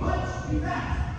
What? Do that.